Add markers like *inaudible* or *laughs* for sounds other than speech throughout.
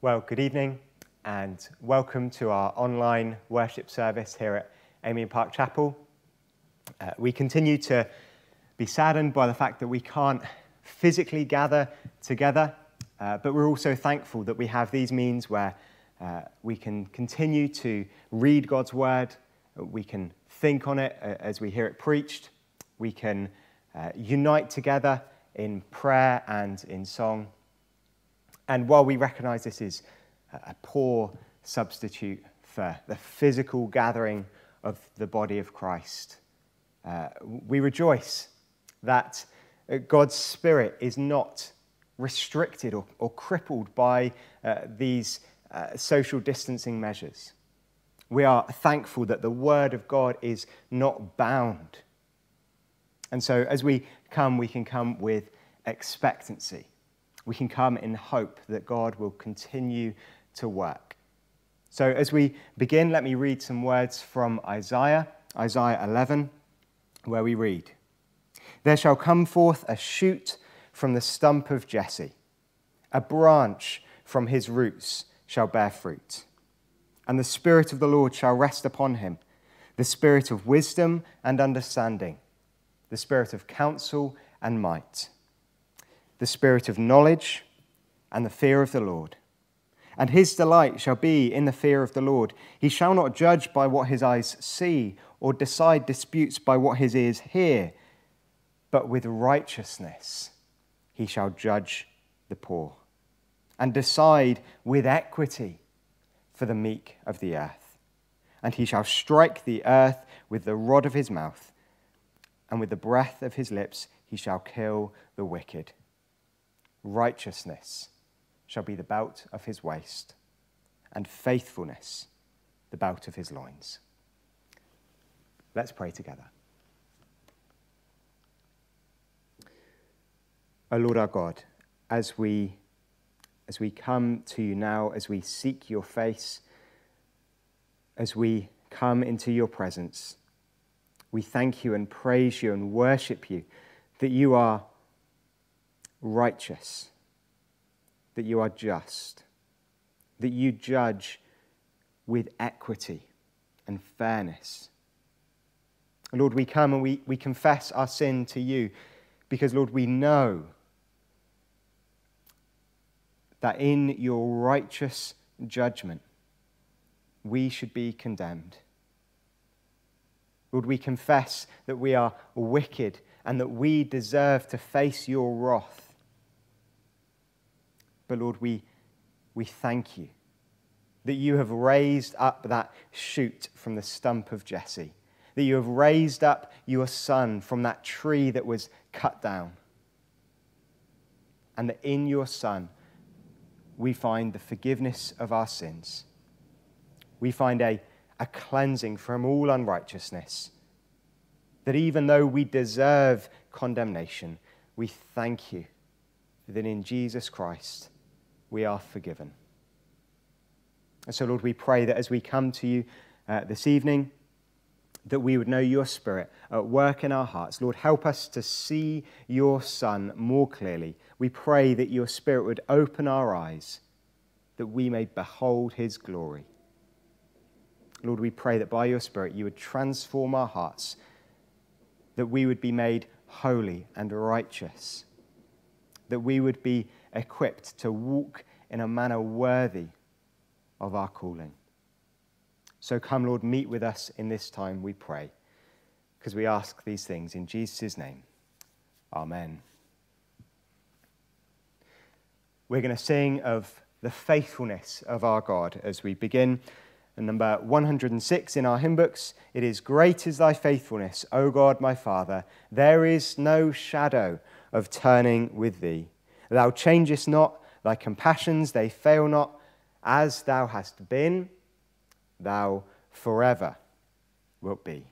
Well, good evening and welcome to our online worship service here at Amyand Park Chapel. Uh, we continue to be saddened by the fact that we can't physically gather together, uh, but we're also thankful that we have these means where uh, we can continue to read God's word, we can think on it uh, as we hear it preached, we can uh, unite together in prayer and in song. And while we recognize this is a poor substitute for the physical gathering of the body of Christ, uh, we rejoice that uh, God's Spirit is not restricted or, or crippled by uh, these uh, social distancing measures. We are thankful that the Word of God is not bound. And so, as we come, we can come with expectancy we can come in hope that God will continue to work. So, as we begin, let me read some words from Isaiah, Isaiah 11, where we read There shall come forth a shoot from the stump of Jesse, a branch from his roots shall bear fruit. And the Spirit of the Lord shall rest upon him the Spirit of wisdom and understanding, the Spirit of counsel and might the spirit of knowledge and the fear of the Lord. And his delight shall be in the fear of the Lord. He shall not judge by what his eyes see, or decide disputes by what his ears hear, but with righteousness he shall judge the poor, and decide with equity for the meek of the earth. And he shall strike the earth with the rod of his mouth, and with the breath of his lips he shall kill the wicked righteousness shall be the belt of his waist, and faithfulness the belt of his loins. Let's pray together. O Lord our God, as we, as we come to you now, as we seek your face, as we come into your presence, we thank you and praise you and worship you that you are righteous, that you are just, that you judge with equity and fairness. Lord, we come and we, we confess our sin to you because, Lord, we know that in your righteous judgment, we should be condemned. Lord, we confess that we are wicked and that we deserve to face your wrath. But Lord, we, we thank you that you have raised up that shoot from the stump of Jesse, that you have raised up your son from that tree that was cut down, and that in your son we find the forgiveness of our sins. We find a, a cleansing from all unrighteousness. That even though we deserve condemnation, we thank you that in Jesus Christ we are forgiven. And so, Lord, we pray that as we come to you uh, this evening, that we would know your Spirit at work in our hearts. Lord, help us to see your Son more clearly. We pray that your Spirit would open our eyes, that we may behold his glory. Lord, we pray that by your Spirit you would transform our hearts, that we would be made holy and righteous, that we would be equipped to walk in a manner worthy of our calling. So come, Lord, meet with us in this time, we pray, because we ask these things in Jesus' name. Amen. We're going to sing of the faithfulness of our God as we begin. And number 106 in our hymn books, it is Great is thy faithfulness, O God my Father. There is no shadow of turning with thee. Thou changest not, thy compassions, they fail not. As thou hast been, thou forever wilt be.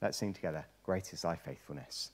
Let's sing together. Great is thy faithfulness.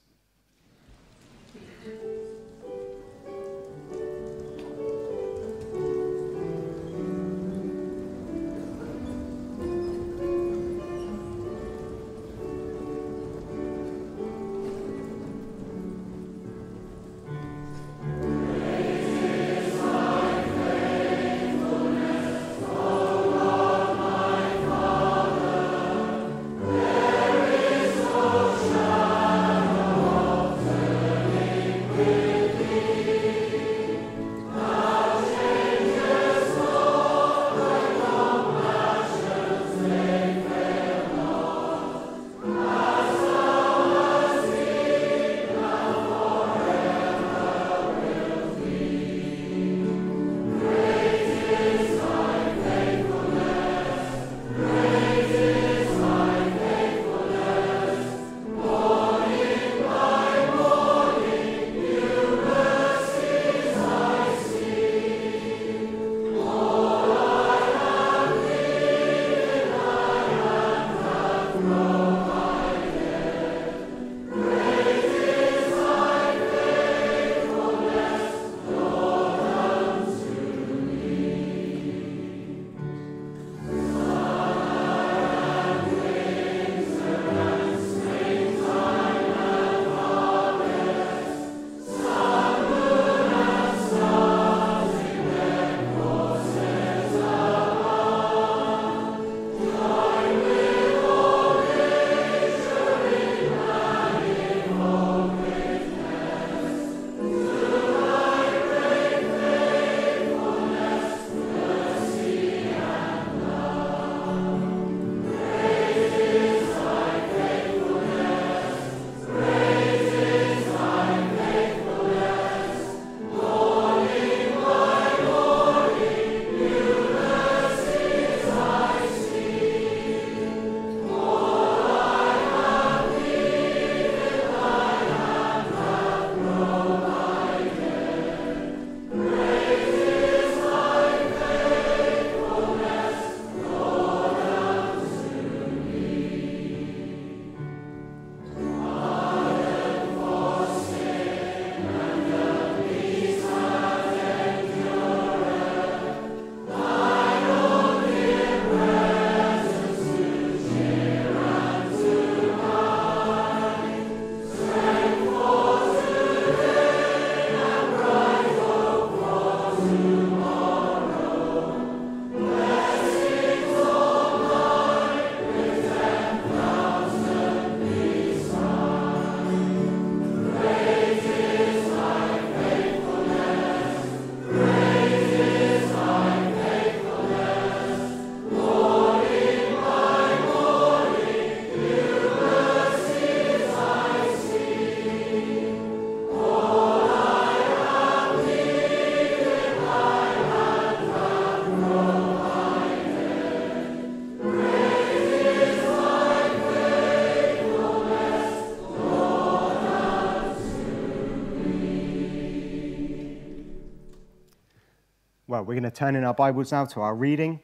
Well, we're going to turn in our Bibles now to our reading.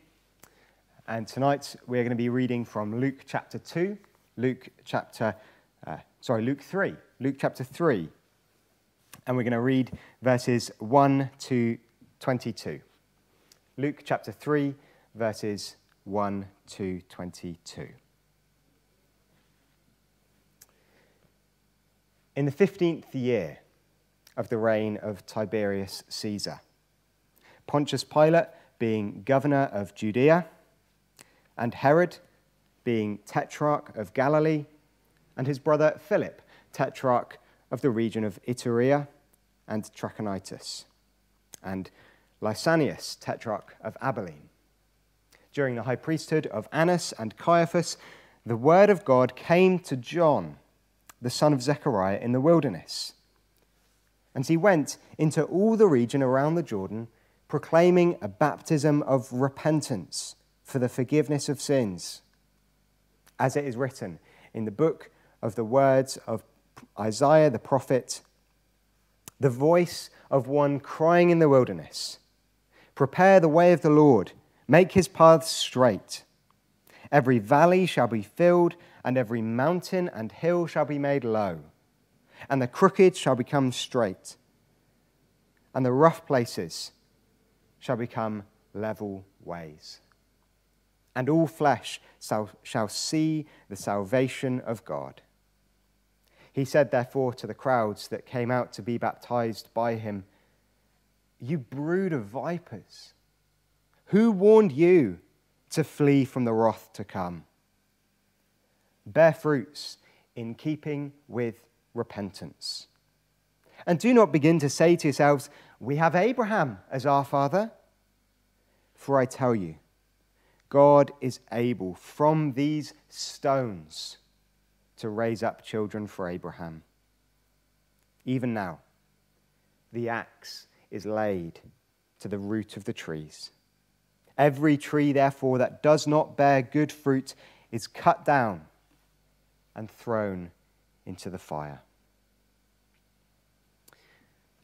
And tonight we're going to be reading from Luke chapter 2, Luke chapter, uh, sorry, Luke 3, Luke chapter 3. And we're going to read verses 1 to 22. Luke chapter 3, verses 1 to 22. In the 15th year of the reign of Tiberius Caesar, Pontius Pilate being governor of Judea, and Herod being tetrarch of Galilee, and his brother Philip, tetrarch of the region of Iturea and Trachonitis, and Lysanias, tetrarch of Abilene. During the high priesthood of Annas and Caiaphas, the word of God came to John, the son of Zechariah, in the wilderness. And he went into all the region around the Jordan proclaiming a baptism of repentance for the forgiveness of sins. As it is written in the book of the words of Isaiah the prophet, the voice of one crying in the wilderness, Prepare the way of the Lord, make his paths straight. Every valley shall be filled, and every mountain and hill shall be made low, and the crooked shall become straight, and the rough places shall become level ways. And all flesh shall, see the salvation of God. He said, therefore, to the crowds that came out to be baptized by him, You brood of vipers, who warned you to flee from the wrath to come? Bear fruits in keeping with repentance. And do not begin to say to yourselves, We have Abraham as our father. For I tell you, God is able from these stones to raise up children for Abraham. Even now, the axe is laid to the root of the trees. Every tree, therefore, that does not bear good fruit is cut down and thrown into the fire.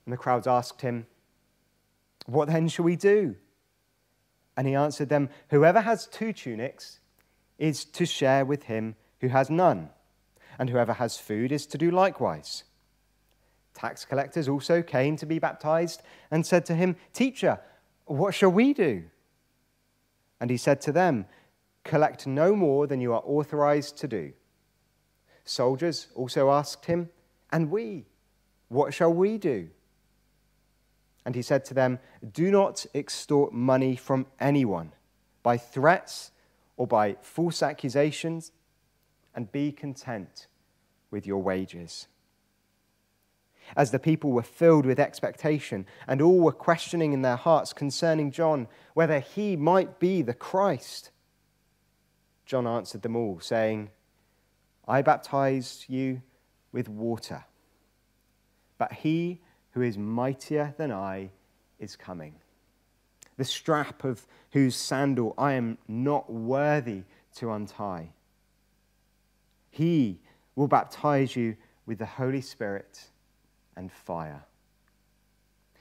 And the crowds asked him, What then shall we do? And he answered them, Whoever has two tunics is to share with him who has none, and whoever has food is to do likewise. Tax collectors also came to be baptized and said to him, Teacher, what shall we do? And he said to them, Collect no more than you are authorized to do. Soldiers also asked him, And we, what shall we do? And he said to them, Do not extort money from anyone by threats or by false accusations, and be content with your wages. As the people were filled with expectation, and all were questioning in their hearts concerning John whether he might be the Christ, John answered them all, saying, I baptize you with water, but he who is mightier than I is coming. The strap of whose sandal I am not worthy to untie. He will baptize you with the Holy Spirit and fire.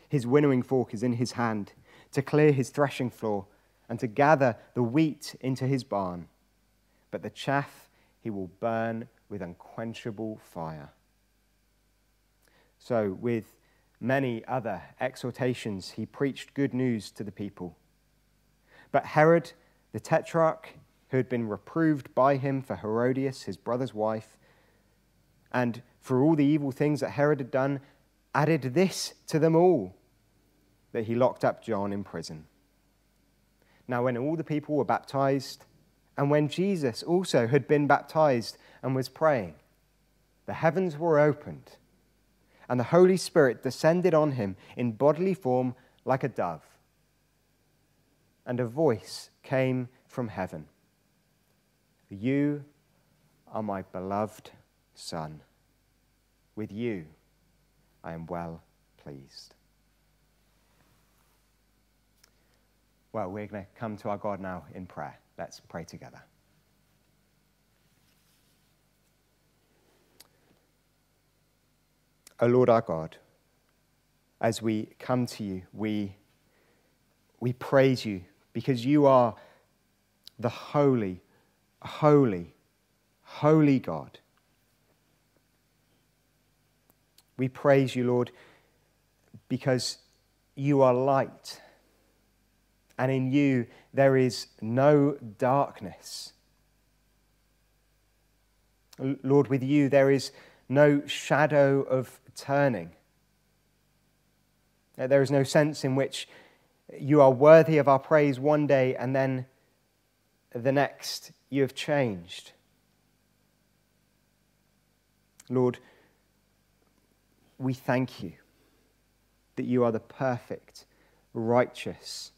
His winnowing fork is in his hand to clear his threshing floor and to gather the wheat into his barn, but the chaff he will burn with unquenchable fire. So, with many other exhortations, he preached good news to the people. But Herod, the tetrarch, who had been reproved by him for Herodias, his brother's wife, and for all the evil things that Herod had done, added this to them all that he locked up John in prison. Now, when all the people were baptized, and when Jesus also had been baptized and was praying, the heavens were opened and the Holy Spirit descended on him in bodily form like a dove. And a voice came from heaven You are my beloved Son. With you I am well pleased. Well, we're going to come to our God now in prayer. Let's pray together. O Lord our God, as we come to you, we we praise you because you are the holy, holy, holy God. We praise you, Lord, because you are light, and in you there is no darkness. Lord, with you there is no shadow of turning. There is no sense in which you are worthy of our praise one day and then the next you have changed. Lord, we thank you that you are the perfect, righteous,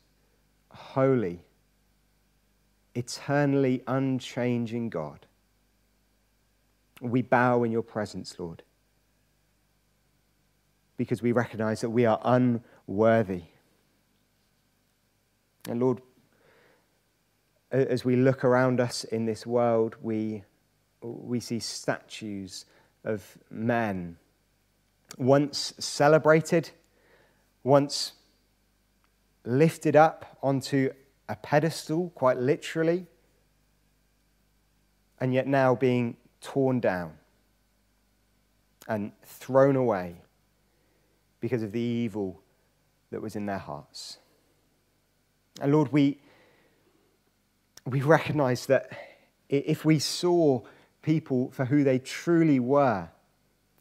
holy, eternally unchanging God. We bow in your presence, Lord, because we recognize that we are unworthy. And Lord, as we look around us in this world, we, we see statues of men once celebrated, once lifted up onto a pedestal, quite literally, and yet now being torn down and thrown away because of the evil that was in their hearts. And Lord, we, we recognize that if we saw people for who they truly were,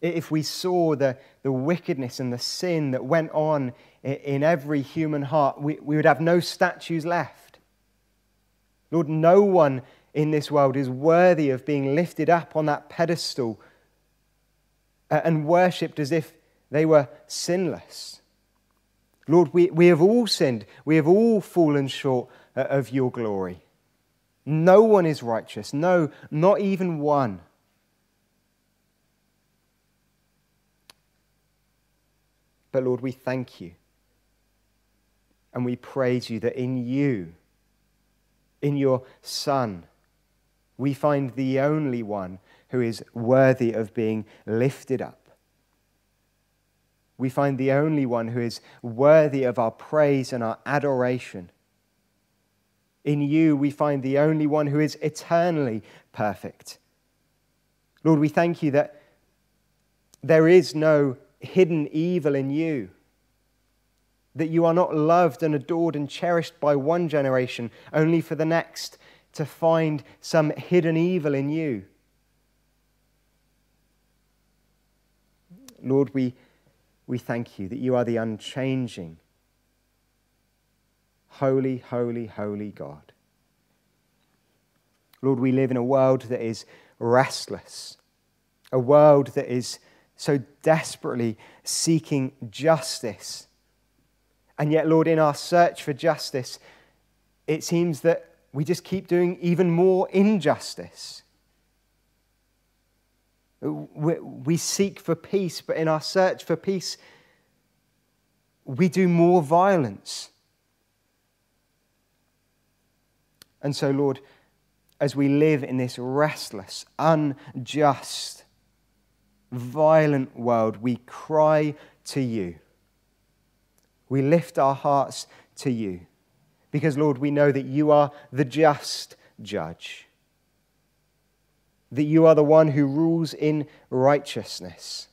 if we saw the, the wickedness and the sin that went on in every human heart, we, we would have no statues left. Lord, no one in this world is worthy of being lifted up on that pedestal and worshipped as if they were sinless. Lord, we, we have all sinned. We have all fallen short uh, of your glory. No one is righteous. No, not even one. But Lord, we thank you and we praise you that in you, in your Son, we find the only one who is worthy of being lifted up. We find the only one who is worthy of our praise and our adoration. In you, we find the only one who is eternally perfect. Lord, we thank you that there is no hidden evil in you. That you are not loved and adored and cherished by one generation, only for the next to find some hidden evil in you. Lord, we, we thank you that you are the unchanging, holy, holy, holy God. Lord, we live in a world that is restless, a world that is so desperately seeking justice. And yet, Lord, in our search for justice, it seems that we just keep doing even more injustice. We seek for peace, but in our search for peace, we do more violence. And so, Lord, as we live in this restless, unjust, violent world, we cry to you. We lift our hearts to you because, Lord, we know that you are the just judge, that you are the one who rules in righteousness,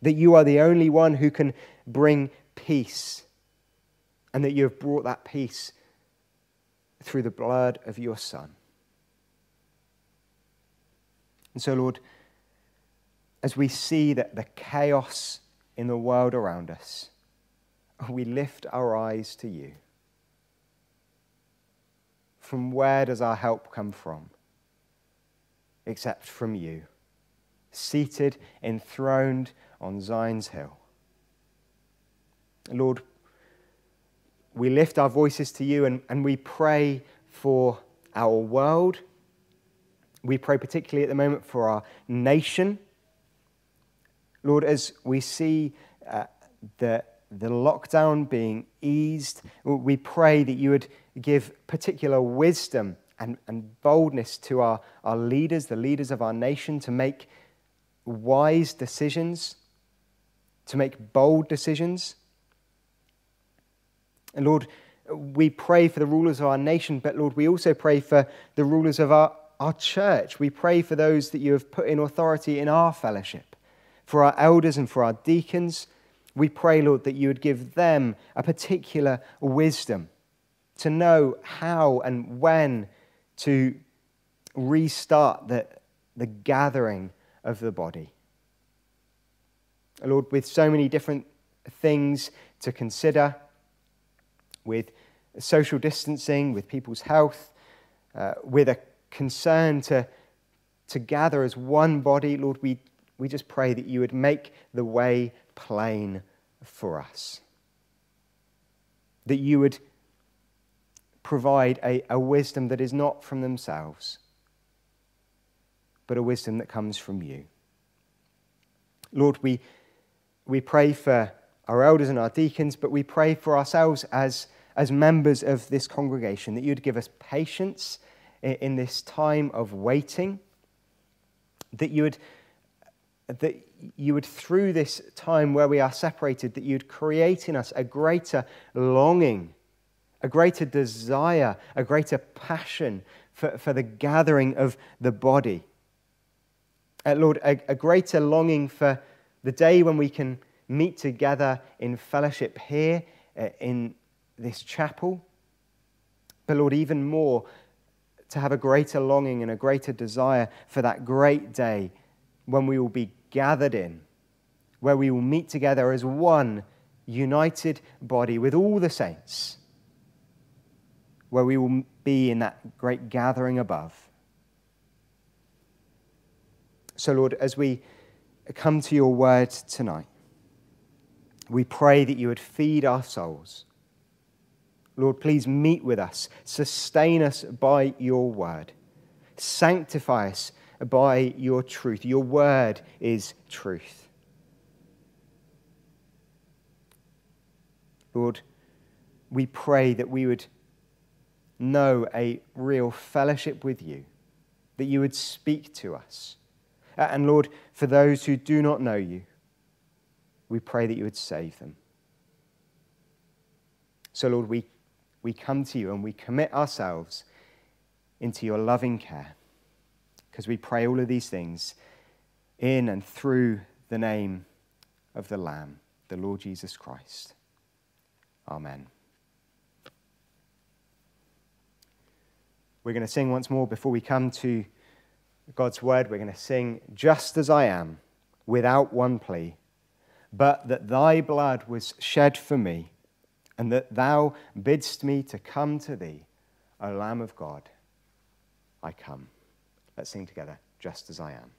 that you are the only one who can bring peace, and that you have brought that peace through the blood of your Son. And so, Lord, as we see that the chaos in the world around us, we lift our eyes to you. From where does our help come from? Except from you, seated, enthroned on Zion's hill. Lord, we lift our voices to you and, and we pray for our world. We pray particularly at the moment for our nation Lord, as we see uh, the, the lockdown being eased, we pray that you would give particular wisdom and, and boldness to our, our leaders, the leaders of our nation, to make wise decisions, to make bold decisions. And Lord, we pray for the rulers of our nation, but Lord, we also pray for the rulers of our, our church. We pray for those that you have put in authority in our fellowship, for our elders and for our deacons. We pray, Lord, that you would give them a particular wisdom to know how and when to restart the, the gathering of the body. Lord, with so many different things to consider, with social distancing, with people's health, uh, with a concern to, to gather as one body, Lord, we, we just pray that you would make the way plain for us. That you would provide a, a wisdom that is not from themselves, but a wisdom that comes from you. Lord, we, we pray for our elders and our deacons, but we pray for ourselves as, as members of this congregation that you'd give us patience in, in this time of waiting, that you would that you would, through this time where we are separated, that you'd create in us a greater longing, a greater desire, a greater passion for, for the gathering of the body. Uh, Lord, a, a greater longing for the day when we can meet together in fellowship here uh, in this chapel. But Lord, even more, to have a greater longing and a greater desire for that great day when we will be gathered in, where we will meet together as one united body with all the saints, where we will be in that great gathering above. So, Lord, as we come to your word tonight, we pray that you would feed our souls. Lord, please meet with us, sustain us by your word, sanctify us by your truth. Your word is truth. Lord, we pray that we would know a real fellowship with you, that you would speak to us. And Lord, for those who do not know you, we pray that you would save them. So, Lord, we, we come to you and we commit ourselves into your loving care because we pray all of these things in and through the name of the Lamb, the Lord Jesus Christ. Amen. We're going to sing once more before we come to God's word. We're going to sing, Just as I am, without one plea, but that thy blood was shed for me, and that thou bidst me to come to thee, O Lamb of God. I come. Let's sing together, just as I am.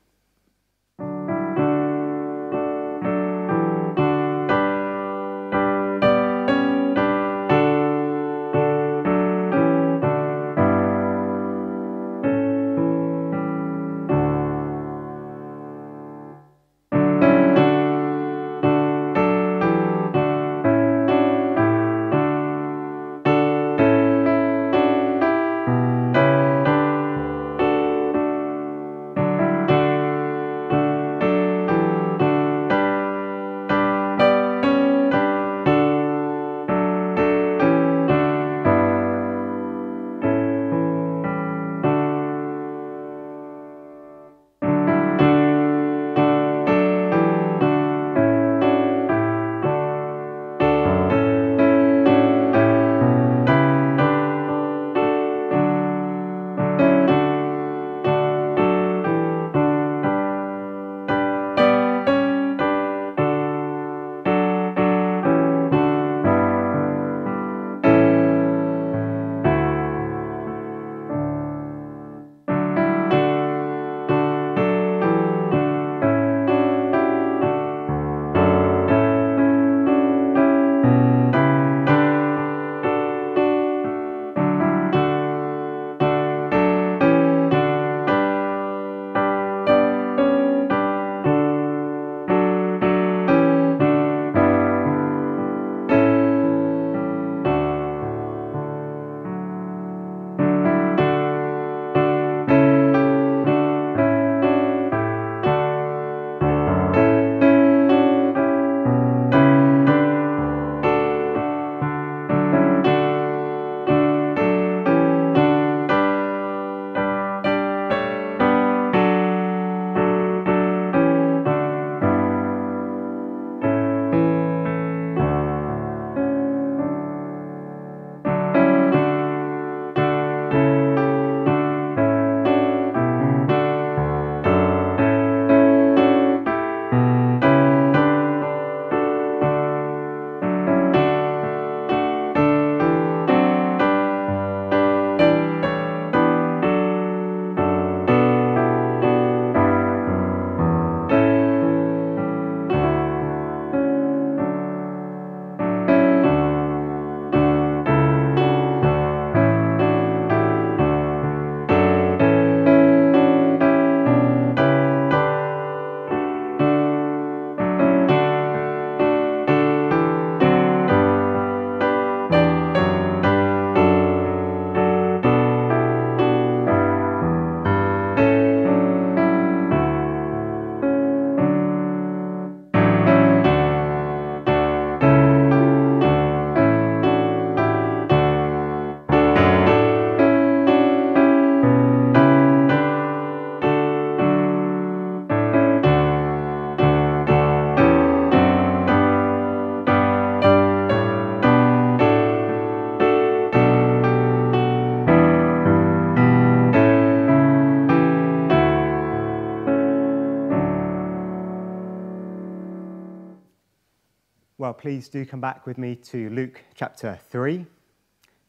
Well, please do come back with me to Luke chapter 3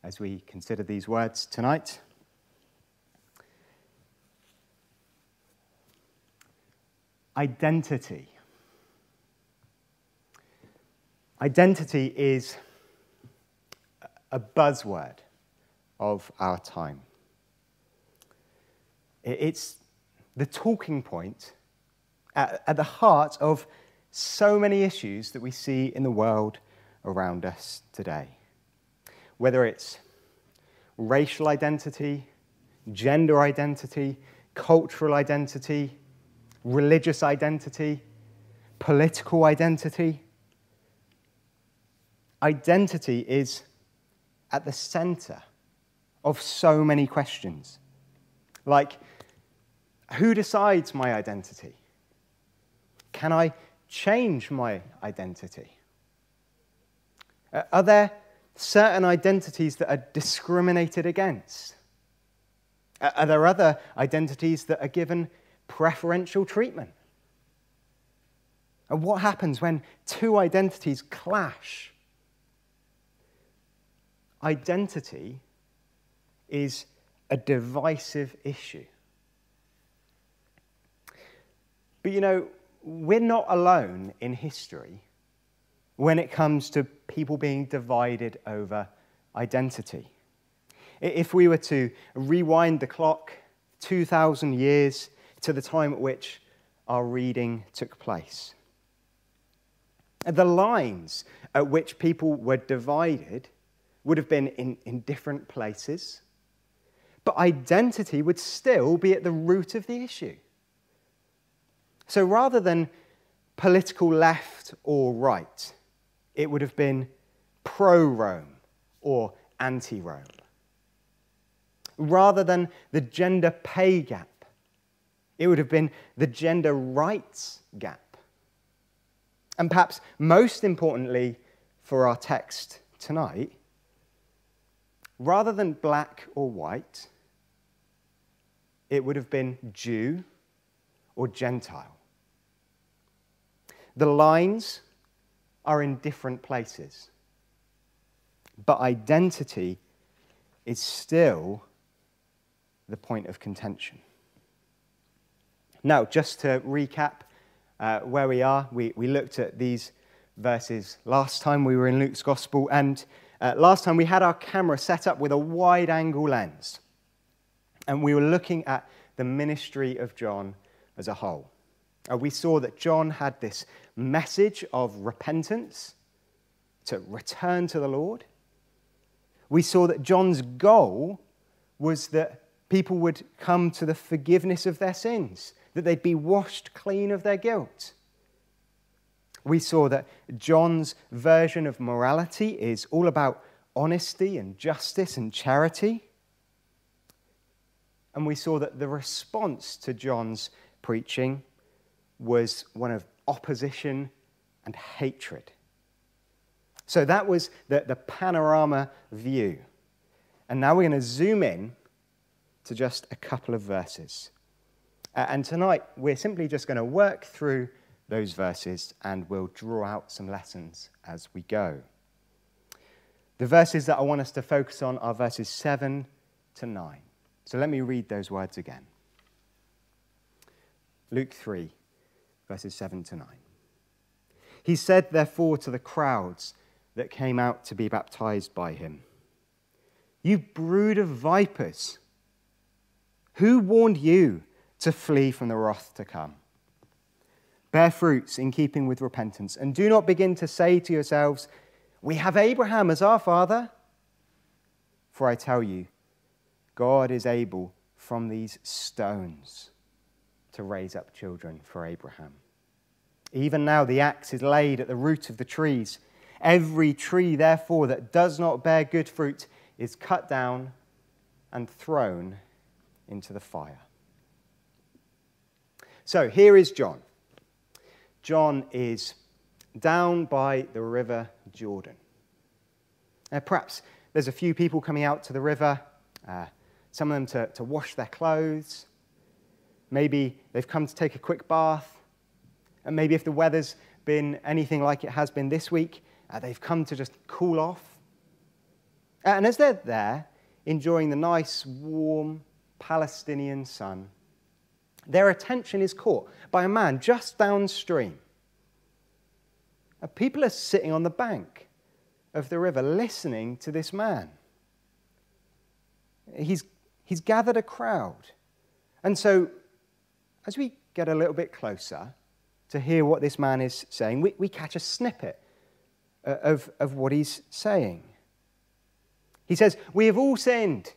as we consider these words tonight. Identity. Identity is a buzzword of our time. It's the talking point at, at the heart of so many issues that we see in the world around us today. Whether it's racial identity, gender identity, cultural identity, religious identity, political identity. Identity is at the center of so many questions. Like, who decides my identity? Can I change my identity? Uh, are there certain identities that are discriminated against? Uh, are there other identities that are given preferential treatment? And what happens when two identities clash? Identity is a divisive issue. But you know, we're not alone in history when it comes to people being divided over identity. If we were to rewind the clock 2,000 years to the time at which our reading took place, the lines at which people were divided would have been in, in different places, but identity would still be at the root of the issue. So rather than political left or right, it would have been pro Rome or anti Rome. Rather than the gender pay gap, it would have been the gender rights gap. And perhaps most importantly for our text tonight, rather than black or white, it would have been Jew or Gentile. The lines are in different places, but identity is still the point of contention. Now, just to recap uh, where we are, we, we looked at these verses last time we were in Luke's Gospel, and uh, last time we had our camera set up with a wide angle lens, and we were looking at the ministry of John as a whole. Uh, we saw that John had this message of repentance to return to the Lord. We saw that John's goal was that people would come to the forgiveness of their sins, that they'd be washed clean of their guilt. We saw that John's version of morality is all about honesty and justice and charity. And we saw that the response to John's preaching was one of opposition and hatred. So that was the, the panorama view. And now we're going to zoom in to just a couple of verses. Uh, and tonight we're simply just going to work through those verses and we'll draw out some lessons as we go. The verses that I want us to focus on are verses 7 to 9. So let me read those words again. Luke 3, verses 7 to 9. He said, therefore, to the crowds that came out to be baptized by him, You brood of vipers, who warned you to flee from the wrath to come? Bear fruits in keeping with repentance, and do not begin to say to yourselves, We have Abraham as our father. For I tell you, God is able from these stones to raise up children for Abraham. Even now, the axe is laid at the root of the trees. Every tree, therefore, that does not bear good fruit is cut down and thrown into the fire. So here is John. John is down by the river Jordan. Now, perhaps there's a few people coming out to the river, uh, some of them to, to wash their clothes, Maybe they've come to take a quick bath. And maybe if the weather's been anything like it has been this week, Uh, they've come to just cool off. Uh, and as they're there, enjoying the nice, warm Palestinian sun, their attention is caught by a man just downstream. Uh, people are sitting on the bank of the river listening to this man. He's, he's gathered a crowd. And so, as we get a little bit closer to hear what this man is saying, we, we catch a snippet uh, of, of what he's saying. He says, We have all sinned.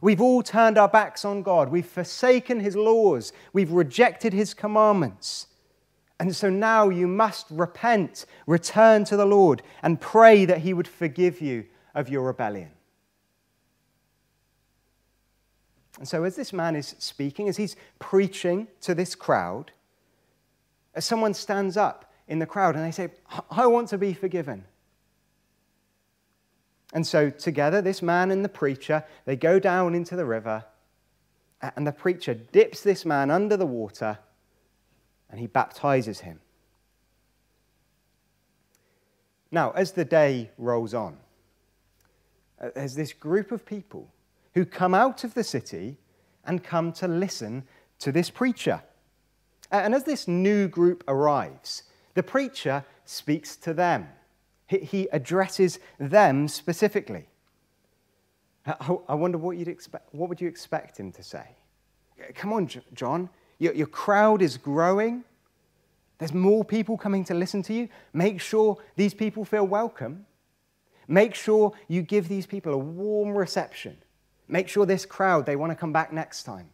We've all turned our backs on God. We've forsaken his laws. We've rejected his commandments. And so now you must repent, return to the Lord, and pray that he would forgive you of your rebellion. And so, as this man is speaking, as he's preaching to this crowd, as someone stands up in the crowd and they say, I want to be forgiven. And so, together, this man and the preacher, they go down into the river, and the preacher dips this man under the water and he baptizes him. Now, as the day rolls on, there's this group of people who come out of the city and come to listen to this preacher. And as this new group arrives, the preacher speaks to them. He addresses them specifically. I wonder what you'd expect. What would you expect him to say? Come on, John. Your, crowd is growing. There's more people coming to listen to you. Make sure these people feel welcome. Make sure you give these people a warm reception. Make sure this crowd, they want to come back next time.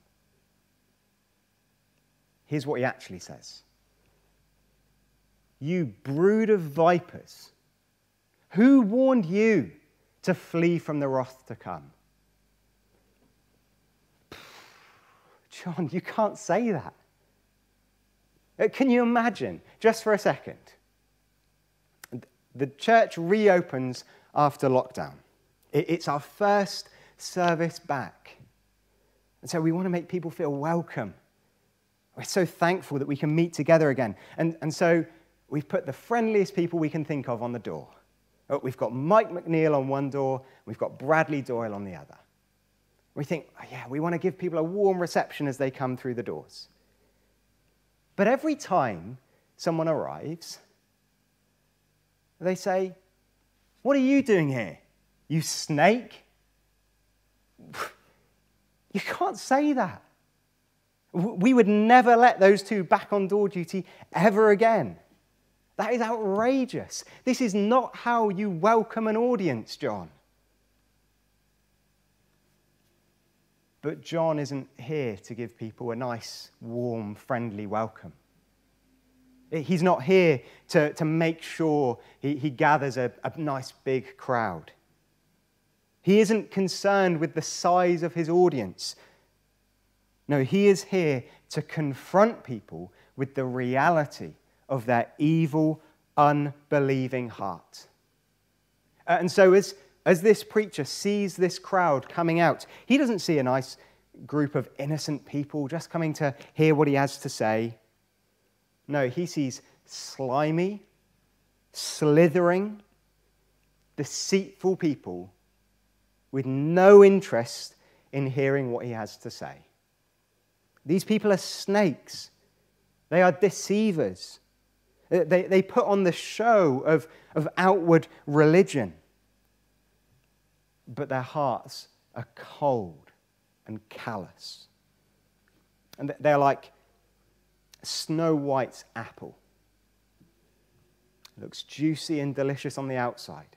Here's what he actually says You brood of vipers, who warned you to flee from the wrath to come? *sighs* John, you can't say that. Uh, can you imagine, just for a second? The church reopens after lockdown. It's our first service back. And so we want to make people feel welcome. We're so thankful that we can meet together again. And, and so we've put the friendliest people we can think of on the door. Uh, we've got Mike McNeil on one door, we've got Bradley Doyle on the other. We think, oh, yeah, we want to give people a warm reception as they come through the doors. But every time someone arrives, they say, What are you doing here? You snake? You can't say that. We would never let those two back on door duty ever again. That is outrageous. This is not how you welcome an audience, John. But John isn't here to give people a nice, warm, friendly welcome. He's not here to, to make sure he, he gathers a, a nice big crowd. He isn't concerned with the size of his audience. No, he is here to confront people with the reality of their evil, unbelieving heart. Uh, and so, as as this preacher sees this crowd coming out, he doesn't see a nice group of innocent people just coming to hear what he has to say. No, he sees slimy, slithering, deceitful people with no interest in hearing what he has to say. These people are snakes, they are deceivers. They, they put on the show of, of outward religion but their hearts are cold and callous. And they're like Snow White's apple. It looks juicy and delicious on the outside,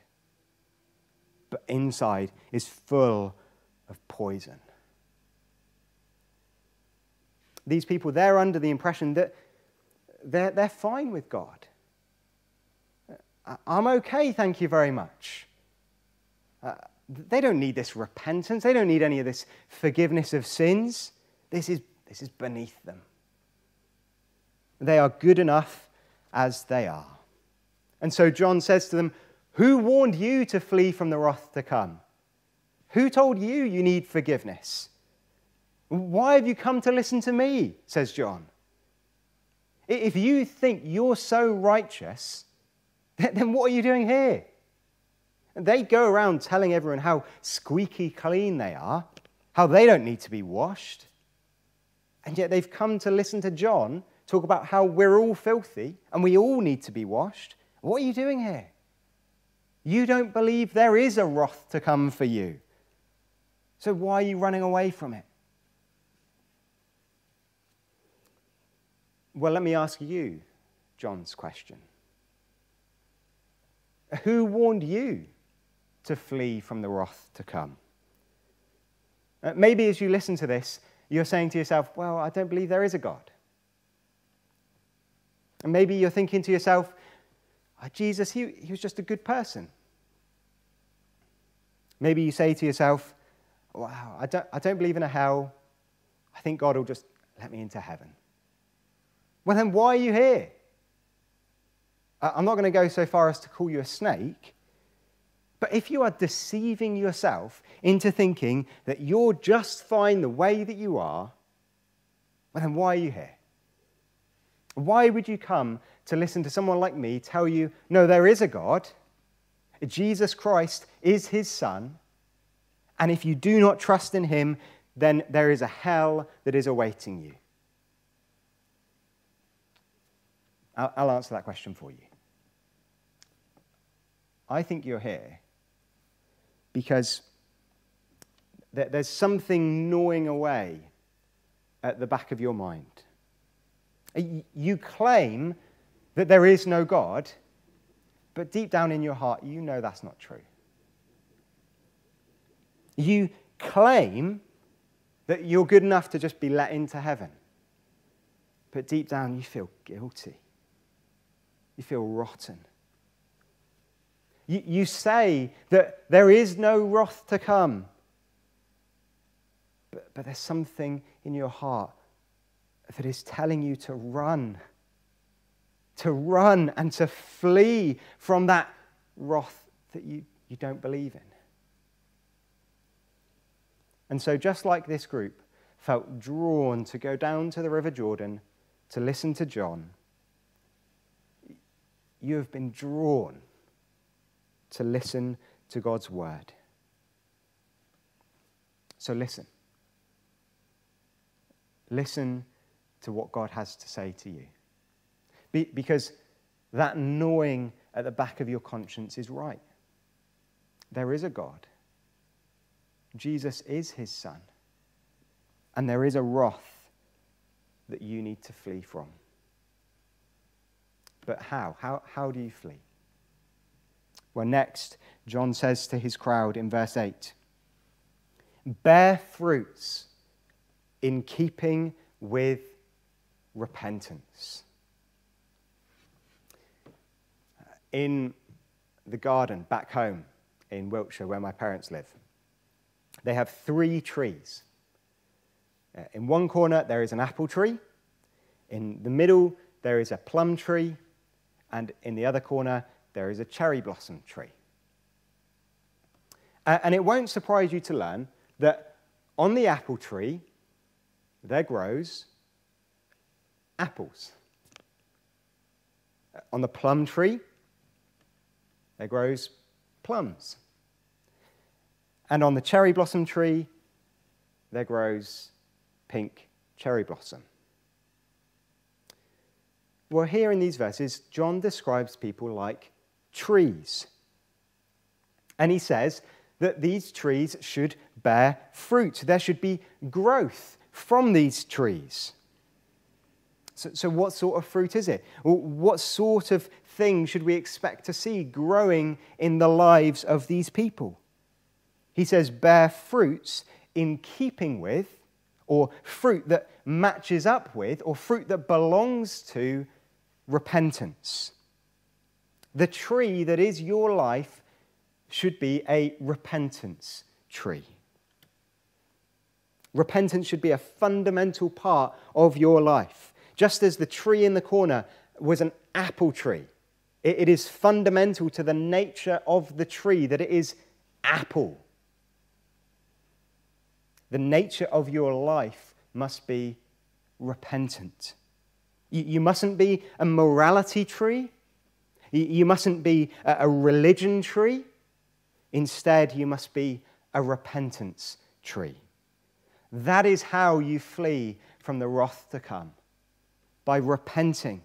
but inside is full of poison. These people, they're under the impression that they're, they're fine with God. I'm okay, thank you very much. Uh, they don't need this repentance. They don't need any of this forgiveness of sins. This is, this is beneath them. They are good enough as they are. And so John says to them, Who warned you to flee from the wrath to come? Who told you you need forgiveness? Why have you come to listen to me? says John. If you think you're so righteous, *laughs* then what are you doing here? They go around telling everyone how squeaky clean they are, how they don't need to be washed. And yet they've come to listen to John talk about how we're all filthy and we all need to be washed. What are you doing here? You don't believe there is a wrath to come for you. So why are you running away from it? Well, let me ask you John's question. Who warned you to flee from the wrath to come? Uh, maybe as you listen to this, you're saying to yourself, Well, I don't believe there is a God. And maybe you're thinking to yourself, Uh, Jesus, he, he was just a good person. Maybe you say to yourself, Wow, I don't, I don't believe in a hell. I think God will just let me into heaven. Well, then why are you here? I'm not going to go so far as to call you a snake, but if you are deceiving yourself into thinking that you're just fine the way that you are, well, then why are you here? Why would you come to listen to someone like me tell you, no, there is a God, Jesus Christ is his son, and if you do not trust in him, then there is a hell that is awaiting you? I'll, answer that question for you. I think you're here because there's something gnawing away at the back of your mind. Uh, you claim that there is no God, but deep down in your heart, you know that's not true. You claim that you're good enough to just be let into heaven, but deep down, you feel guilty. You feel rotten. You, you say that there is no wrath to come, but, but there's something in your heart that is telling you to run, to run and to flee from that wrath that you, you don't believe in. And so, just like this group felt drawn to go down to the River Jordan to listen to John, you have been drawn to listen to God's word. So, listen. Listen to what God has to say to you. Be- because that gnawing at the back of your conscience is right. There is a God. Jesus is his son. And there is a wrath that you need to flee from. But how? How, how do you flee? Well, next, John says to his crowd in verse 8 Bear fruits in keeping with repentance. In the garden back home in Wiltshire, where my parents live, they have three trees. Uh, in one corner, there is an apple tree. In the middle, there is a plum tree. And in the other corner, there is a cherry blossom tree. Uh, and it won't surprise you to learn that on the apple tree, there grows apples. On the plum tree, there grows plums. And on the cherry blossom tree, there grows pink cherry blossom. Well, here in these verses, John describes people like trees. And he says that these trees should bear fruit. There should be growth from these trees. So, so, what sort of fruit is it? What sort of thing should we expect to see growing in the lives of these people? He says, bear fruits in keeping with, or fruit that matches up with, or fruit that belongs to repentance. The tree that is your life should be a repentance tree. Repentance should be a fundamental part of your life. Just as the tree in the corner was an apple tree, it is fundamental to the nature of the tree that it is apple. The nature of your life must be repentant. You, mustn't be a morality tree. You mustn't be a religion tree. Instead, you must be a repentance tree. That is how you flee from the wrath to come by repenting,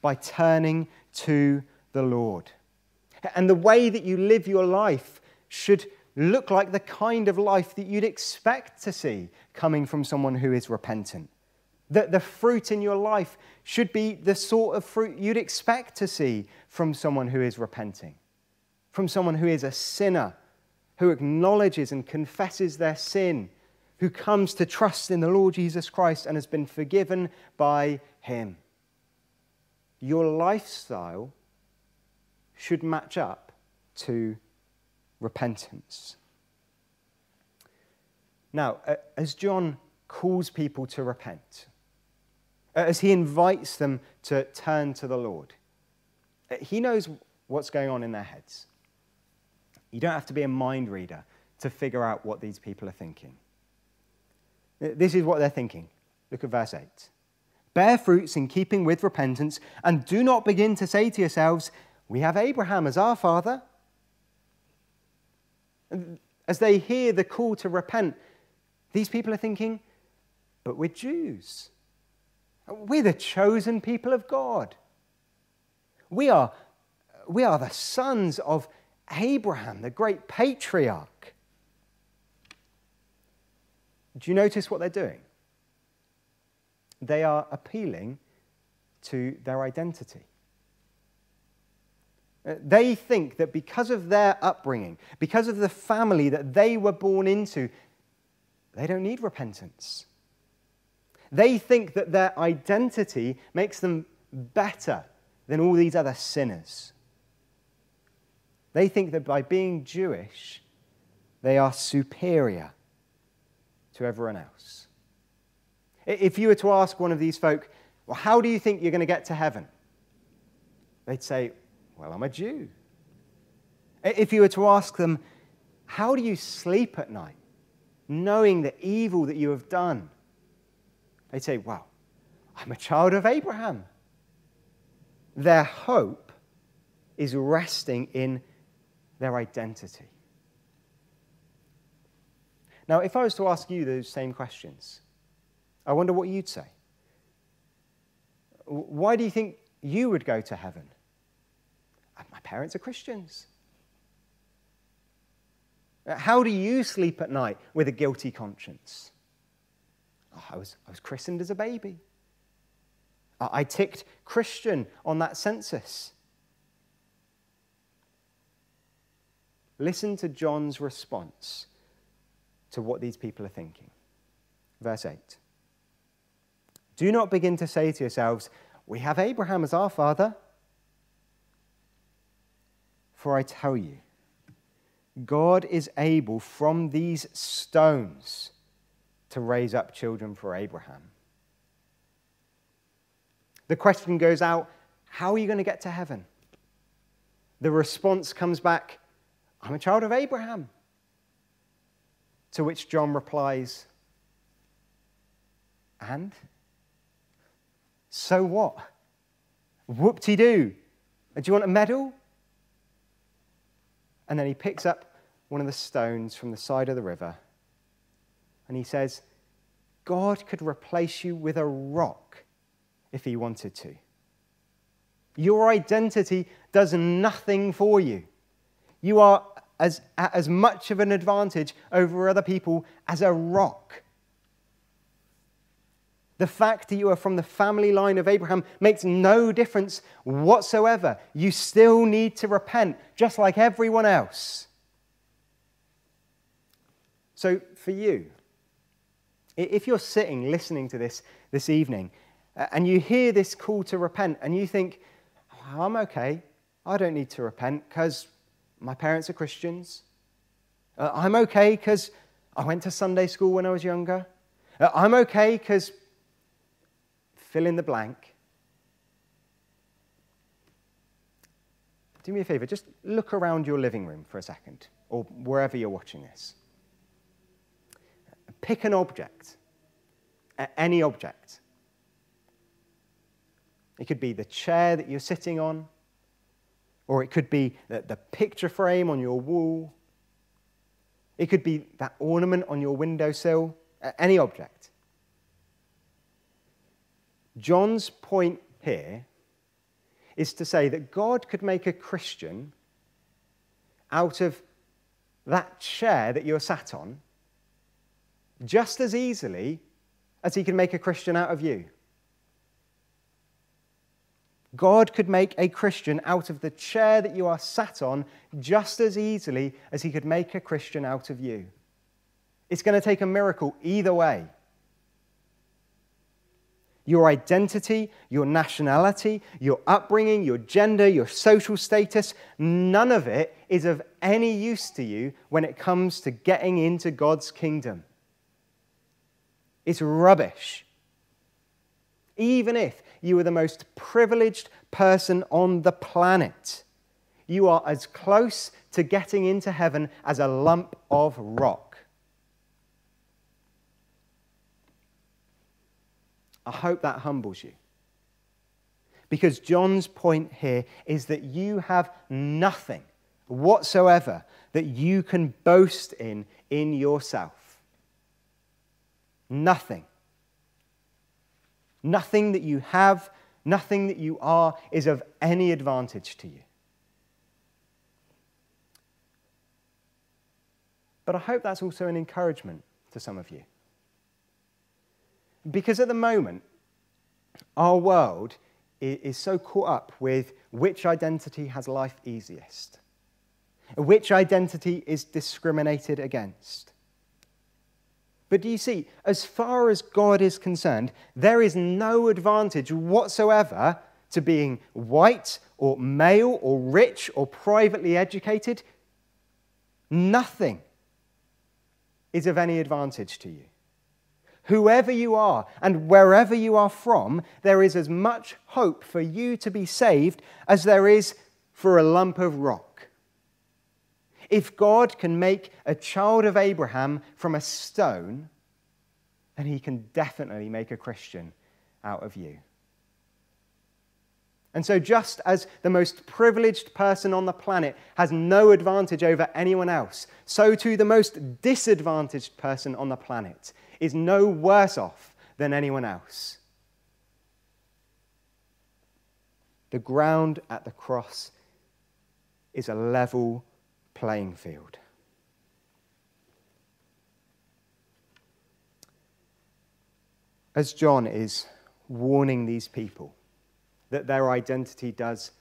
by turning to the Lord. And the way that you live your life should look like the kind of life that you'd expect to see coming from someone who is repentant. That the fruit in your life should be the sort of fruit you'd expect to see from someone who is repenting, from someone who is a sinner, who acknowledges and confesses their sin, who comes to trust in the Lord Jesus Christ and has been forgiven by him. Your lifestyle should match up to repentance. Now, as John calls people to repent, as he invites them to turn to the Lord, he knows what's going on in their heads. You don't have to be a mind reader to figure out what these people are thinking. This is what they're thinking. Look at verse 8. Bear fruits in keeping with repentance, and do not begin to say to yourselves, We have Abraham as our father. As they hear the call to repent, these people are thinking, But we're Jews. We're the chosen people of God. We are, we are the sons of Abraham, the great patriarch. Do you notice what they're doing? They are appealing to their identity. Uh, they think that because of their upbringing, because of the family that they were born into, they don't need repentance. They think that their identity makes them better than all these other sinners. They think that by being Jewish, they are superior to everyone else. If you were to ask one of these folk, well, how do you think you're going to get to heaven? They'd say, well, I'm a Jew. If you were to ask them, how do you sleep at night, knowing the evil that you have done? They'd say, well, I'm a child of Abraham. Their hope is resting in their identity. Now, if I was to ask you those same questions, I wonder what you'd say. Why do you think you would go to heaven? Uh, my parents are Christians. Uh, how do you sleep at night with a guilty conscience? Oh, I, was, I was christened as a baby. I ticked Christian on that census. Listen to John's response to what these people are thinking. Verse 8 Do not begin to say to yourselves, We have Abraham as our father. For I tell you, God is able from these stones to raise up children for Abraham. The question goes out how are you going to get to heaven? The response comes back I'm a child of Abraham. To which John replies, And? So what? Whoop de doo. Do you want a medal? And then he picks up one of the stones from the side of the river and he says, God could replace you with a rock if he wanted to. Your identity does nothing for you. You are as, as much of an advantage over other people as a rock. The fact that you are from the family line of Abraham makes no difference whatsoever. You still need to repent, just like everyone else. So, for you, if you're sitting listening to this this evening uh, and you hear this call to repent and you think, oh, I'm okay, I don't need to repent because my parents are Christians. Uh, I'm okay because I went to Sunday school when I was younger. Uh, I'm okay because fill in the blank. Do me a favor, just look around your living room for a second, or wherever you're watching this. Pick an object, any object. It could be the chair that you're sitting on, or it could be the, the picture frame on your wall. It could be that ornament on your windowsill, any object. John's point here is to say that God could make a Christian out of that chair that you're sat on just as easily as he can make a Christian out of you. God could make a Christian out of the chair that you are sat on just as easily as he could make a Christian out of you. It's going to take a miracle either way. Your identity, your nationality, your upbringing, your gender, your social status, none of it is of any use to you when it comes to getting into God's kingdom. It's rubbish. Even if you are the most privileged person on the planet, you are as close to getting into heaven as a lump of rock. I hope that humbles you. Because John's point here is that you have nothing whatsoever that you can boast in in yourself. Nothing. Nothing that you have, nothing that you are, is of any advantage to you. But I hope that's also an encouragement to some of you. Because at the moment, our world is so caught up with which identity has life easiest, which identity is discriminated against. But do you see, as far as God is concerned, there is no advantage whatsoever to being white or male or rich or privately educated. Nothing is of any advantage to you. Whoever you are and wherever you are from, there is as much hope for you to be saved as there is for a lump of rock. If God can make a child of Abraham from a stone, then he can definitely make a Christian out of you. And so, just as the most privileged person on the planet has no advantage over anyone else, so too the most disadvantaged person on the planet is no worse off than anyone else. The ground at the cross is a level playing field. As John is warning these people that their identity does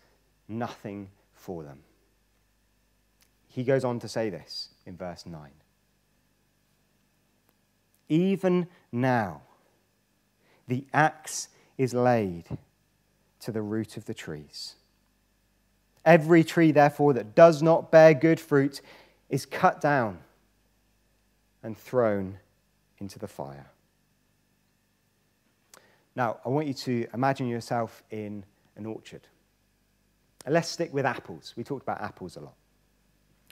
nothing for them, he goes on to say this in verse 9. Even now, the axe is laid to the root of the trees. Every tree, therefore, that does not bear good fruit is cut down and thrown into the fire. Now, I want you to imagine yourself in an orchard. let's stick with apples. We talked about apples a lot.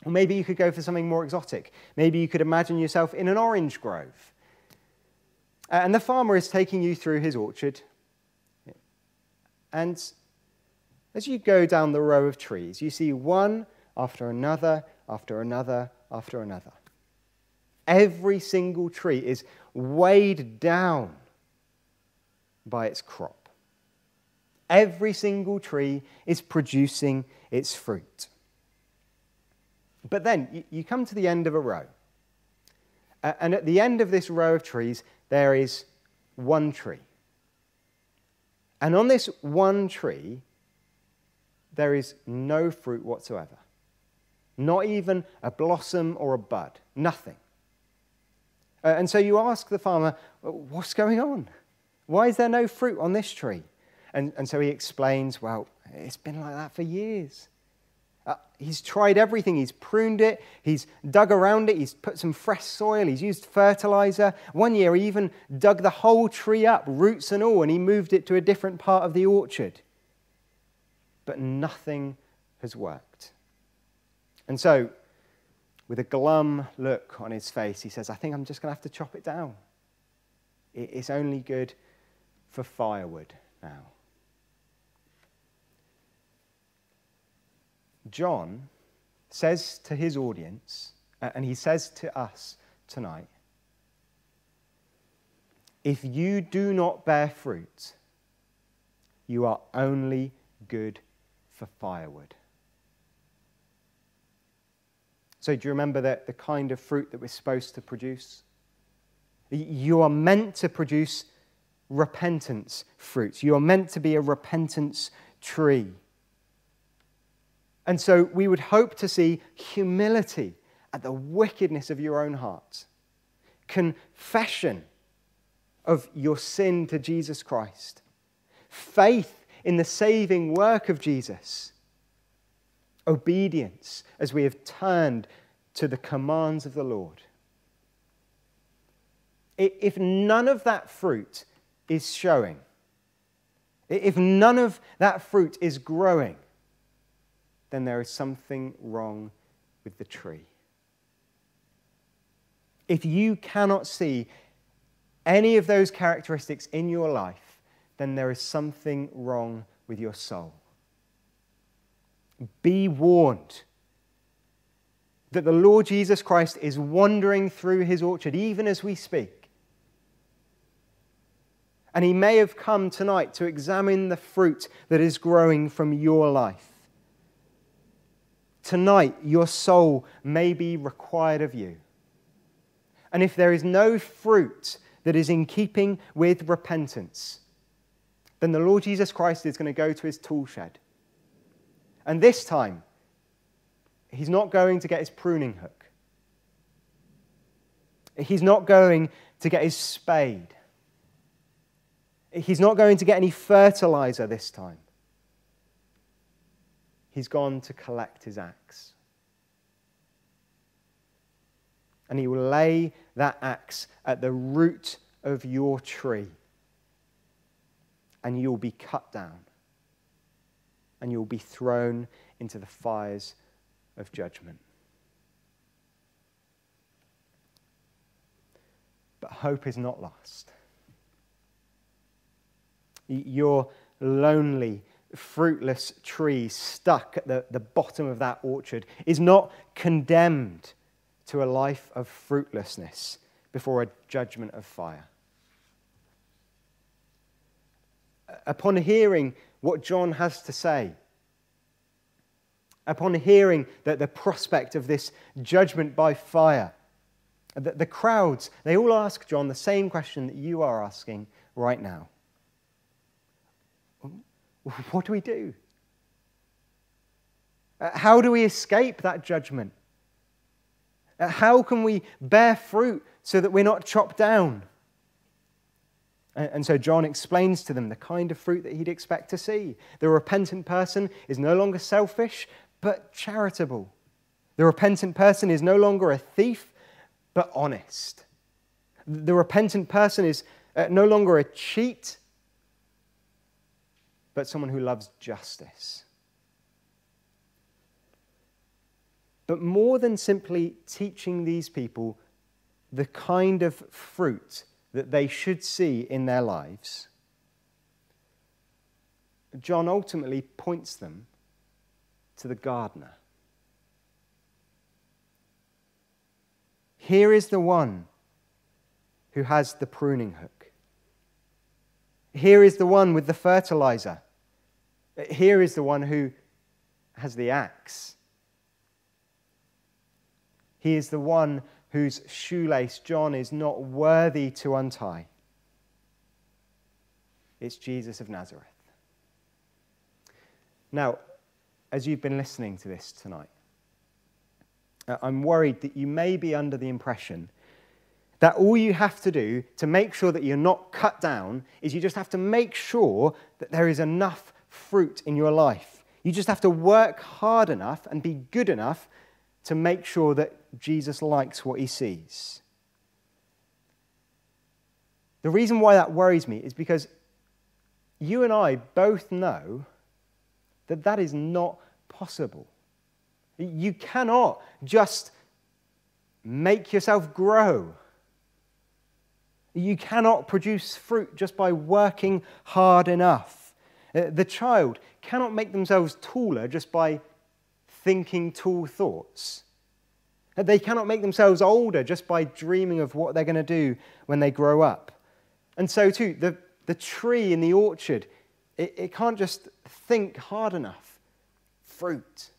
Or maybe you could go for something more exotic. Maybe you could imagine yourself in an orange grove. Uh, and the farmer is taking you through his orchard. And as you go down the row of trees, you see one after another, after another, after another. Every single tree is weighed down by its crop. Every single tree is producing its fruit. But then you come to the end of a row. And at the end of this row of trees, there is one tree. And on this one tree, there is no fruit whatsoever. Not even a blossom or a bud. Nothing. Uh, and so you ask the farmer, What's going on? Why is there no fruit on this tree? And, and so he explains, Well, it's been like that for years. Uh, he's tried everything. He's pruned it. He's dug around it. He's put some fresh soil. He's used fertilizer. One year, he even dug the whole tree up, roots and all, and he moved it to a different part of the orchard but nothing has worked. And so, with a glum look on his face, he says, I think I'm just going to have to chop it down. It's only good for firewood now. John says to his audience, uh, and he says to us tonight, if you do not bear fruit, you are only good for firewood. So, do you remember the, the kind of fruit that we're supposed to produce? You are meant to produce repentance fruits. You are meant to be a repentance tree. And so we would hope to see humility at the wickedness of your own heart, confession of your sin to Jesus Christ, faith in the saving work of Jesus, obedience as we have turned to the commands of the Lord. If none of that fruit is showing, if none of that fruit is growing, then there is something wrong with the tree. If you cannot see any of those characteristics in your life, then there is something wrong with your soul. Be warned that the Lord Jesus Christ is wandering through his orchard even as we speak. And he may have come tonight to examine the fruit that is growing from your life. Tonight, your soul may be required of you. And if there is no fruit that is in keeping with repentance, then the Lord Jesus Christ is going to go to his tool shed. And this time, he's not going to get his pruning hook. He's not going to get his spade. He's not going to get any fertilizer this time. He's gone to collect his axe. And he will lay that axe at the root of your tree. And you'll be cut down. And you'll be thrown into the fires of judgment. But hope is not lost. Your lonely, fruitless tree stuck at the, the bottom of that orchard is not condemned to a life of fruitlessness before a judgment of fire. Upon hearing what John has to say, upon hearing that the prospect of this judgment by fire, the, the crowds, they all ask John the same question that you are asking right now. What do we do? How do we escape that judgment? How can we bear fruit so that we're not chopped down? And so John explains to them the kind of fruit that he'd expect to see. The repentant person is no longer selfish, but charitable. The repentant person is no longer a thief, but honest. The repentant person is uh, no longer a cheat, but someone who loves justice. But more than simply teaching these people the kind of fruit that they should see in their lives, John ultimately points them to the gardener. Here is the one who has the pruning hook. Here is the one with the fertilizer. Here is the one who has the axe. He is the one whose shoelace John is not worthy to untie. It's Jesus of Nazareth. Now, as you've been listening to this tonight, uh, I'm worried that you may be under the impression that all you have to do to make sure that you're not cut down is you just have to make sure that there is enough fruit in your life. You just have to work hard enough and be good enough to make sure that Jesus likes what he sees. The reason why that worries me is because you and I both know that that is not possible. You cannot just make yourself grow. You cannot produce fruit just by working hard enough. Uh, the child cannot make themselves taller just by thinking tall thoughts. They cannot make themselves older just by dreaming of what they're going to do when they grow up. And so, too, the, the tree in the orchard, it, it can't just think hard enough. Fruit.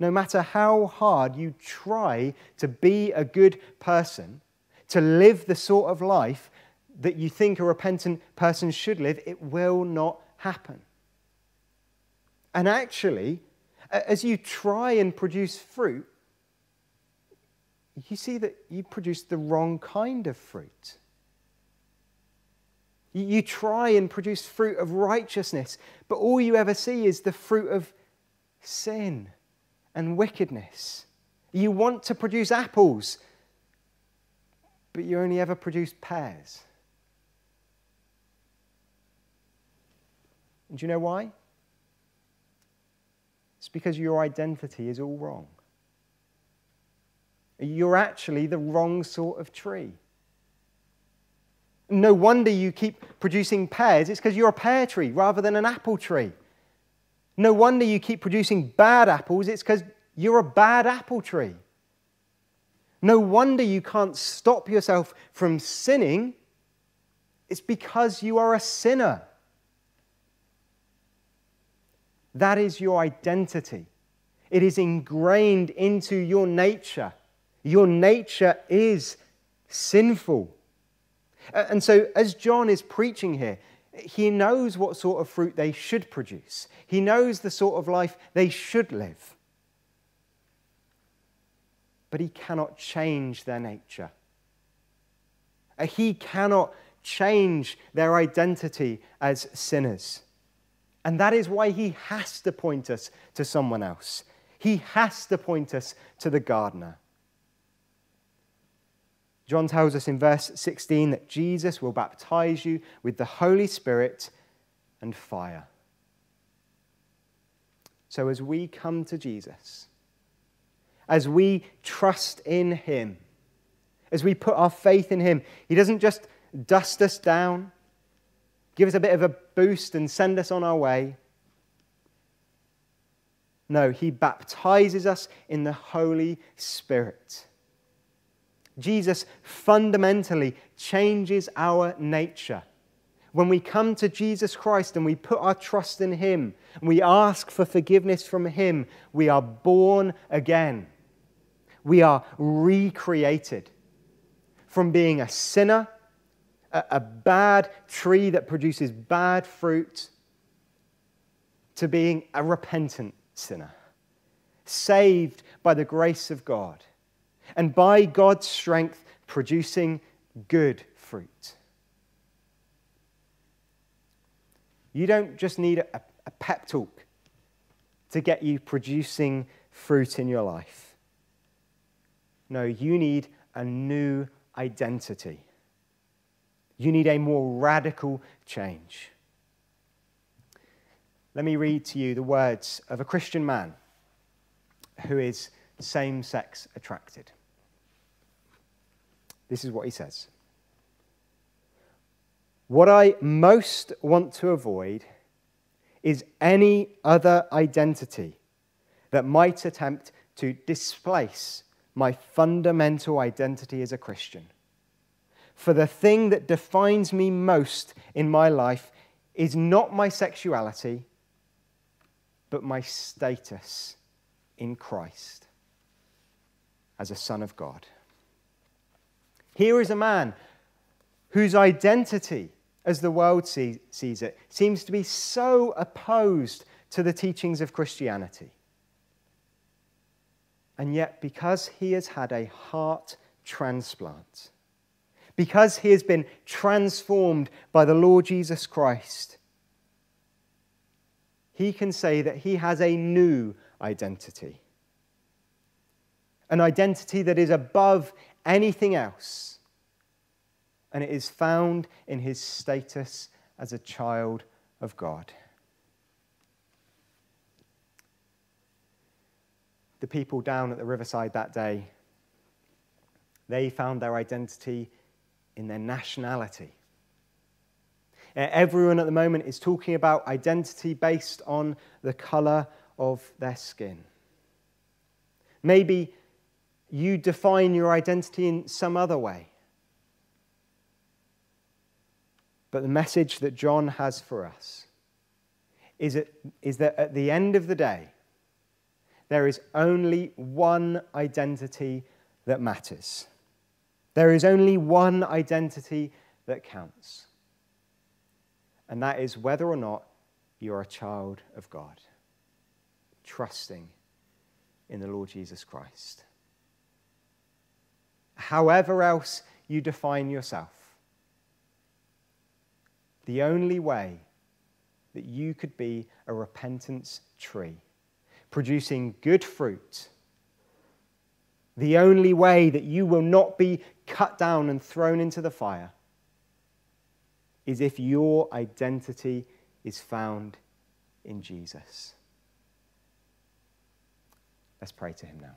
No matter how hard you try to be a good person, to live the sort of life that you think a repentant person should live, it will not happen. And actually, as you try and produce fruit, you see that you produce the wrong kind of fruit. You try and produce fruit of righteousness, but all you ever see is the fruit of sin and wickedness. You want to produce apples, but you only ever produce pears. And do you know why? It's because your identity is all wrong. You're actually the wrong sort of tree. No wonder you keep producing pears. It's because you're a pear tree rather than an apple tree. No wonder you keep producing bad apples. It's because you're a bad apple tree. No wonder you can't stop yourself from sinning. It's because you are a sinner. That is your identity. It is ingrained into your nature. Your nature is sinful. And so, as John is preaching here, he knows what sort of fruit they should produce, he knows the sort of life they should live. But he cannot change their nature. He cannot change their identity as sinners. And that is why he has to point us to someone else. He has to point us to the gardener. John tells us in verse 16 that Jesus will baptize you with the Holy Spirit and fire. So, as we come to Jesus, as we trust in Him, as we put our faith in Him, He doesn't just dust us down, give us a bit of a boost, and send us on our way. No, He baptizes us in the Holy Spirit. Jesus fundamentally changes our nature. When we come to Jesus Christ and we put our trust in Him we ask for forgiveness from Him, we are born again. We are recreated from being a sinner a, bad tree that produces bad fruit to being a repentant sinner, saved by the grace of God, and by God's strength, producing good fruit. You don't just need a, a pep talk to get you producing fruit in your life. No, you need a new identity. You need a more radical change. Let me read to you the words of a Christian man who is same sex attracted. This is what he says What I most want to avoid is any other identity that might attempt to displace my fundamental identity as a Christian. For the thing that defines me most in my life is not my sexuality, but my status in Christ as a son of God. Here is a man whose identity, as the world see, sees it, seems to be so opposed to the teachings of Christianity. And yet, because he has had a heart transplant, because he has been transformed by the Lord Jesus Christ, he can say that he has a new identity. An identity that is above anything else. And it is found in his status as a child of God. The people down at the riverside that day, they found their identity in their nationality. Everyone at the moment is talking about identity based on the colour of their skin. Maybe you define your identity in some other way. But the message that John has for us is, it, is that at the end of the day, there is only one identity that matters. There is only one identity that counts. And that is whether or not you're a child of God, trusting in the Lord Jesus Christ. However, else you define yourself, the only way that you could be a repentance tree, producing good fruit, the only way that you will not be cut down and thrown into the fire is if your identity is found in Jesus. Let's pray to him now.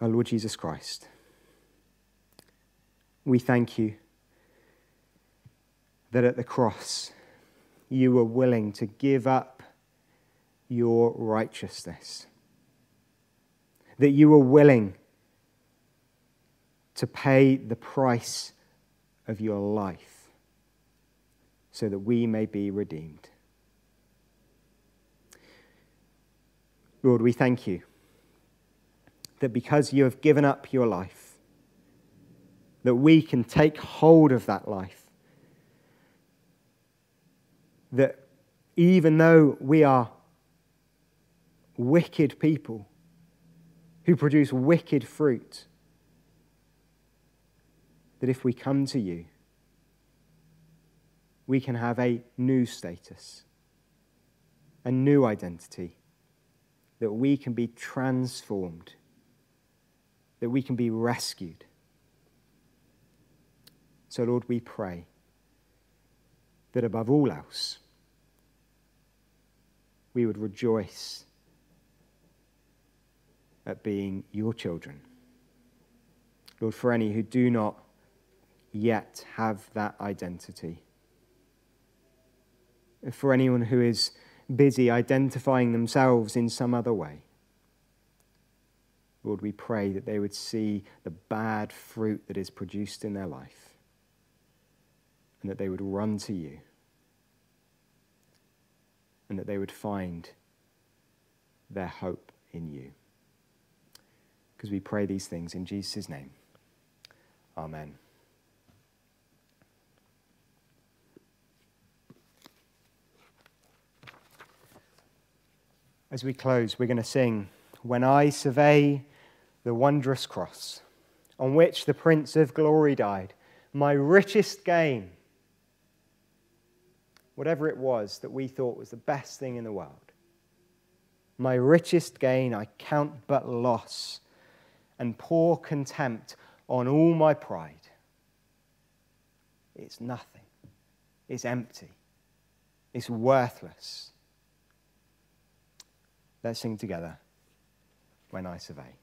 Our Lord Jesus Christ, we thank you that at the cross you were willing to give up your righteousness, that you were willing to pay the price of your life so that we may be redeemed. Lord, we thank you that because you have given up your life, that we can take hold of that life. That even though we are wicked people who produce wicked fruit, that if we come to you, we can have a new status, a new identity, that we can be transformed, that we can be rescued. So, Lord, we pray that above all else, we would rejoice at being your children. Lord, for any who do not yet have that identity. For anyone who is busy identifying themselves in some other way, Lord, we pray that they would see the bad fruit that is produced in their life and that they would run to you and that they would find their hope in you. Because we pray these things in Jesus' name. Amen. as we close, we're going to sing, When I Survey the Wondrous Cross, on which the Prince of Glory died, my richest gain, whatever it was that we thought was the best thing in the world, my richest gain I count but loss and pour contempt on all my pride. It's nothing. It's empty. It's worthless. Let's sing together when I survey.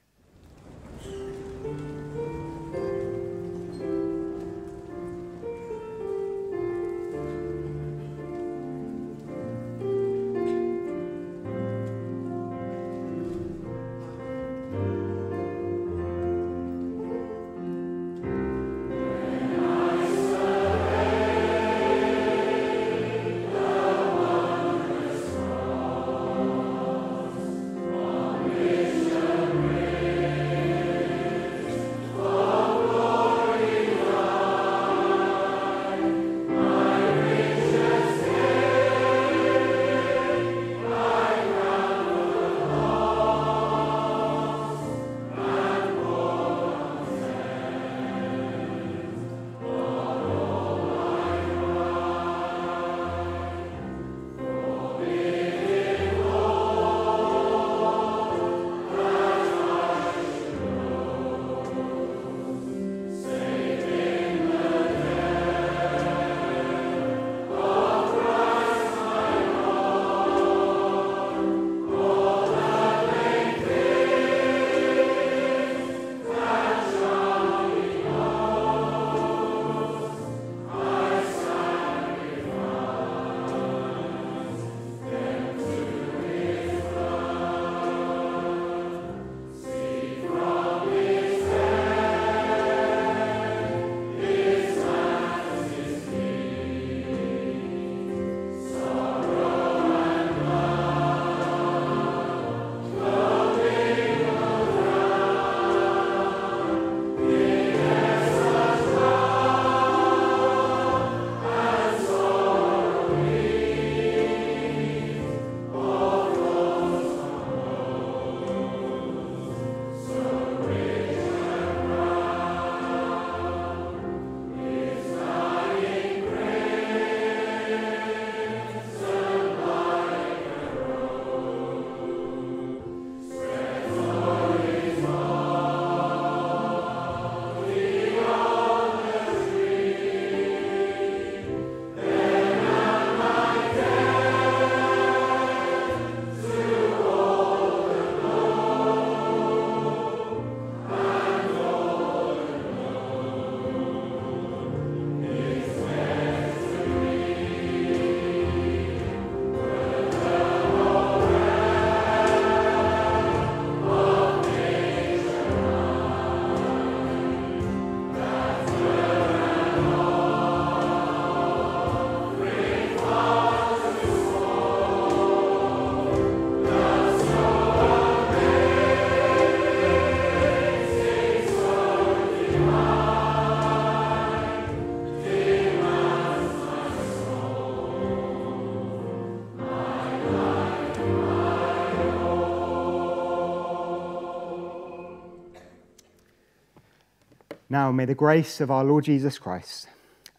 Now may the grace of our Lord Jesus Christ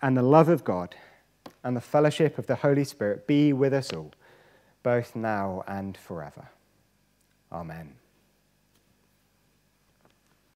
and the love of God and the fellowship of the Holy Spirit be with us all, both now and forever. Amen.